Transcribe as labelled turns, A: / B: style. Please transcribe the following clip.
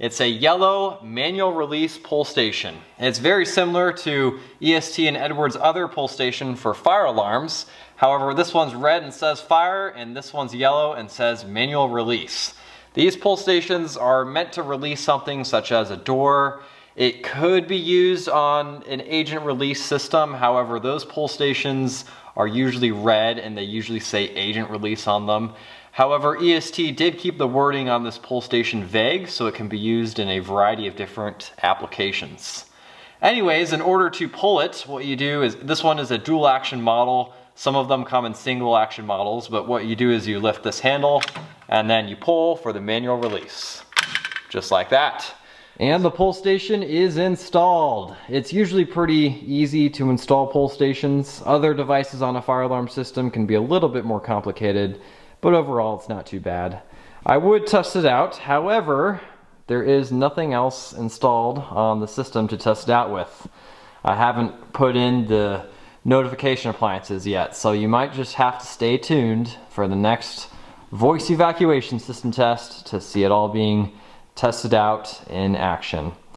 A: It's a yellow manual release pull station. It's very similar to EST and Edwards' other pull station for fire alarms. However, this one's red and says fire, and this one's yellow and says manual release. These pull stations are meant to release something such as a door. It could be used on an agent release system. However, those pull stations are usually red and they usually say agent release on them. However, EST did keep the wording on this pull station vague, so it can be used in a variety of different applications. Anyways, in order to pull it, what you do is, this one is a dual action model. Some of them come in single action models, but what you do is you lift this handle and then you pull for the manual release. Just like that. And the pull station is installed. It's usually pretty easy to install pull stations. Other devices on a fire alarm system can be a little bit more complicated but overall it's not too bad. I would test it out, however, there is nothing else installed on the system to test it out with. I haven't put in the notification appliances yet, so you might just have to stay tuned for the next voice evacuation system test to see it all being tested out in action.